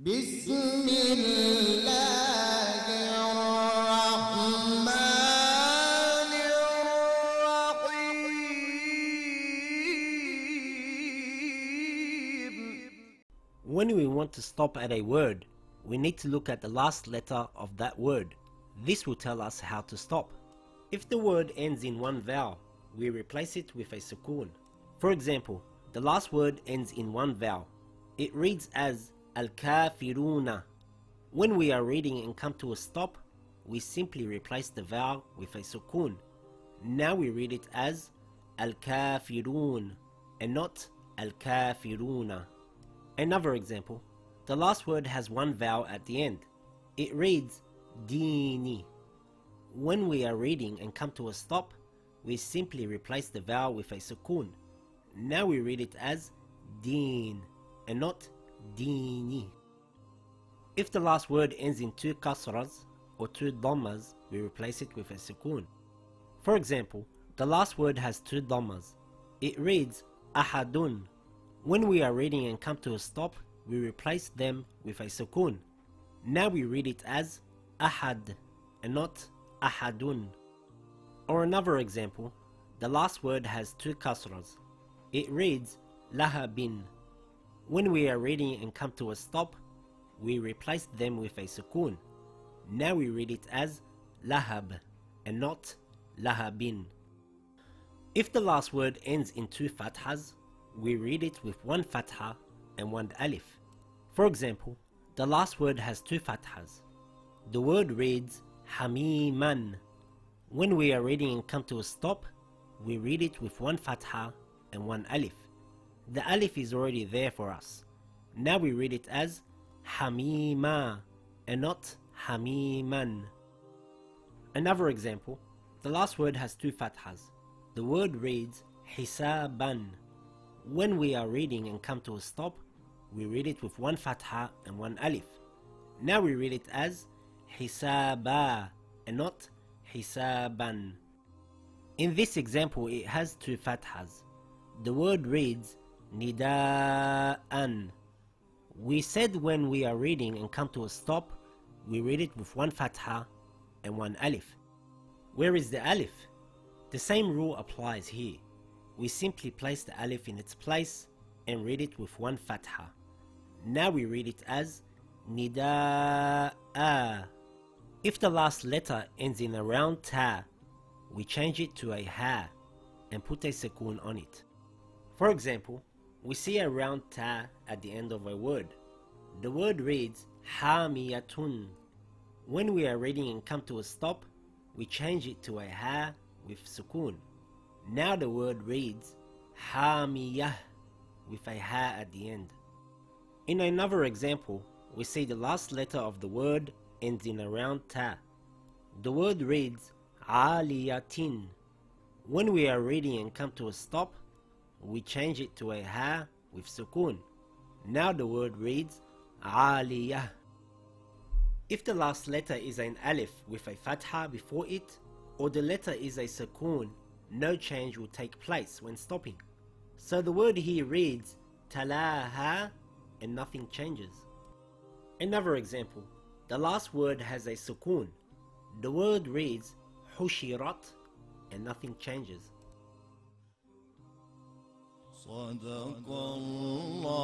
بسم الله الرحمن الرحيم When we want to stop at a word, we need to look at the last letter of that word. This will tell us how to stop. If the word ends in one vowel, we replace it with a sukoon. For example, the last word ends in one vowel. It reads as al-kafiruna. When we are reading and come to a stop, we simply replace the vowel with a sukun. Now we read it as al-kafirun and not al-kafiruna. Another example, the last word has one vowel at the end. It reads dini. When we are reading and come to a stop, we simply replace the vowel with a sukun. Now we read it as deen and not dini. If the last word ends in two kasras or two dhammas, we replace it with a sukun. For example, the last word has two dhammas. It reads ahadun. When we are reading and come to a stop, we replace them with a sukun. Now we read it as ahad and not ahadun. Or another example, the last word has two kasras. It reads lahabin. When we are reading and come to a stop, we replace them with a sukun. Now we read it as lahab and not lahabin. If the last word ends in two fathas, we read it with one fatha and one alif. For example, the last word has two fathas. The word reads hamiman. When we are reading and come to a stop, we read it with one fatha and one alif. The alif is already there for us. Now we read it as hamima and not hamiman. Another example, the last word has two fathas. The word reads hisaban. When we are reading and come to a stop, we read it with one fatha and one alif. Now we read it as hisaba and not hisaban. In this example, it has two fathas. The word reads nida'an. We said when we are reading and come to a stop, we read it with one fatha and one alif. Where is the alif? The same rule applies here. We simply place the alif in its place and read it with one fatha. Now we read it as nida'a. If the last letter ends in a round ta, we change it to a ha and put a sukoon on it. For example, we see a round ta at the end of a word. The word reads hamiyatun. When we are reading and come to a stop, we change it to a ha with sukun. Now the word reads hamiyah with a ha at the end. In another example, we see the last letter of the word ends in a round ta. The word reads aliyatin. When we are reading and come to a stop, we change it to a ha with sukun. Now the word reads aliyah. If the last letter is an alif with a fatha before it, or the letter is a sukun, no change will take place when stopping. So the word here reads talaha and nothing changes. Another example, the last word has a sukun. The word reads hushirat and nothing changes. صدق الله